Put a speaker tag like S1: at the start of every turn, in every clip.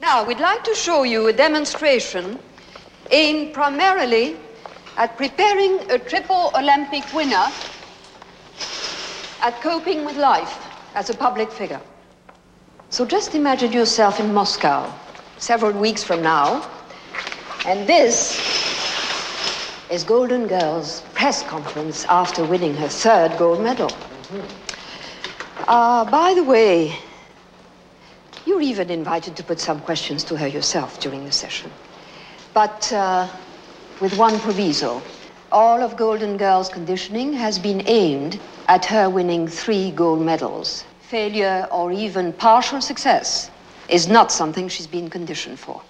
S1: Now, we'd like to show you a demonstration aimed primarily at preparing a triple Olympic winner at coping with life as a public figure. So just imagine yourself in Moscow several weeks from now, and this is Golden Girl's press conference after winning her third gold medal. Uh, by the way, you're even invited to put some questions to her yourself during the session. But uh, with one proviso. All of Golden Girl's conditioning has been aimed at her winning three gold medals. Failure or even partial success is not something she's been conditioned for.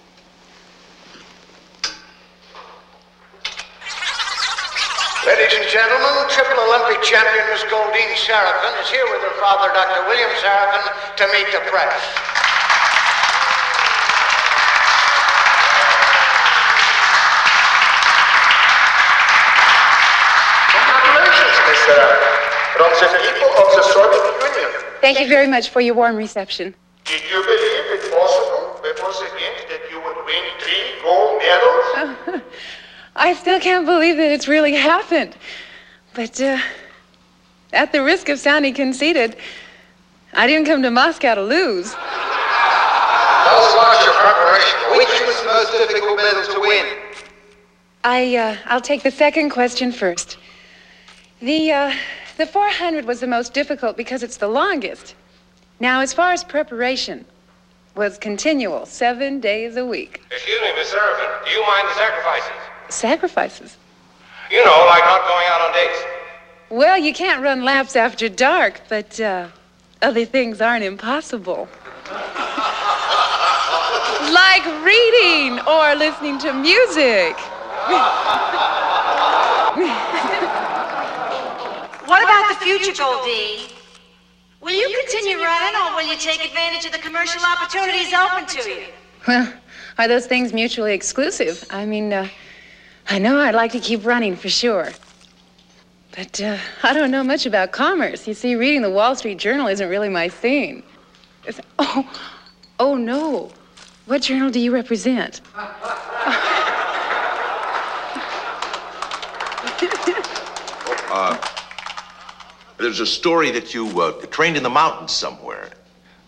S2: Ladies and gentlemen, triple Olympic champion Miss Goldine Serafin is here with her father, Dr. William Serafin, to meet the press.
S3: Congratulations, Miss Serafin, from the people of the Soviet Union.
S4: Thank you very much for your warm reception.
S3: Did you believe it possible before the games that you would win three gold medals?
S4: I still can't believe that it's really happened. But uh, at the risk of sounding conceited, I didn't come to Moscow to lose.
S3: How was your preparation? Which was the most difficult medal to win?
S4: I, uh, I'll take the second question first. The, uh, the 400 was the most difficult because it's the longest. Now, as far as preparation, was continual, seven days a week.
S5: Excuse me, Miss Serafin. Do you mind the sacrifices?
S4: Sacrifices.
S5: You know, like not going out on dates.
S4: Well, you can't run laps after dark, but uh, other things aren't impossible. like reading or listening to music.
S6: What about the future, Goldie? Will you continue running or will you take advantage of the commercial opportunities open to you?
S4: Well, are those things mutually exclusive? I mean, uh, I know I'd like to keep running for sure. But uh, I don't know much about commerce. You see, reading the Wall Street Journal isn't really my thing. It's, oh, oh no. What journal do you represent?
S7: There's a story that you uh, trained in the mountains somewhere.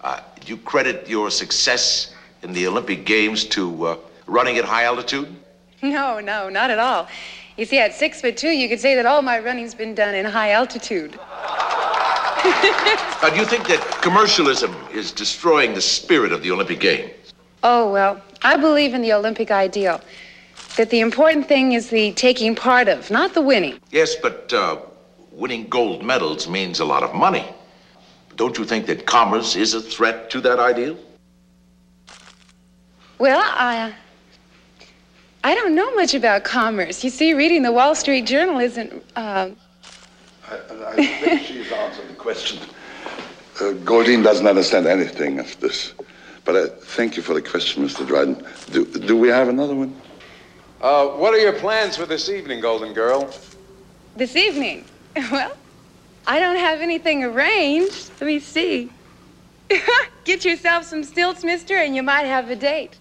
S7: Uh, do you credit your success in the Olympic Games to uh, running at high altitude?
S4: No, no, not at all. You see, at six foot two, you could say that all my running's been done in high altitude.
S7: Uh, do you think that commercialism is destroying the spirit of the Olympic Games?
S4: Oh, well, I believe in the Olympic ideal. That the important thing is the taking part of, not the winning.
S7: Yes, but uh, winning gold medals means a lot of money. Don't you think that commerce is a threat to that ideal?
S4: Well, I. uh, I don't know much about commerce. You see, reading the Wall Street Journal isn't. Uh,
S8: I, I think she's answered the question. Uh, Goldine doesn't understand anything of this. But uh, thank you for the question, Mr. Dryden. Do, do we have another one?
S9: Uh, what are your plans for this evening, Golden Girl?
S4: this evening. Well, I don't have anything arranged. Let me see. Get yourself some stilts, mister, and you might have a date.